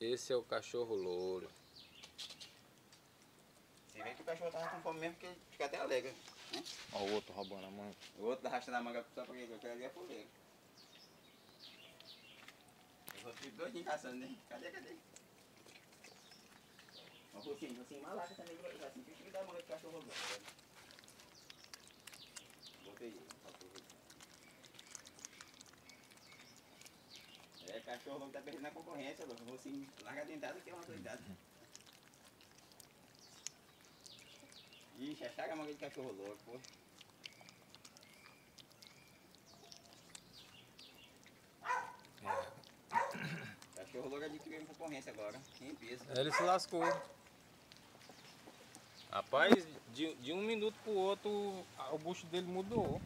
Esse é o cachorro louro. Você vê que o cachorro tava com fome mesmo, porque ele fica até alegre. Né? Ó o outro roubando a mãe. O outro tá arrastando a manga só porque eu quero ali é fuleiro. Os outros ficam doidinhos caçando, né? Cadê, cadê? Uma focinho, focinho malaca também, assim, que que dá a manga pro cachorro roubando. né? Botei ele, cachorro. É, cachorro louco tá perdendo a concorrência, louco. Focinho larga dentada que é uma doidada. Ixi, achaga a manga de cachorro louco, pô. Cachorro louco adquiriu concorrência agora. Quem pesa? Ele se lascou. Rapaz, de, de um minuto pro outro, o bucho dele mudou.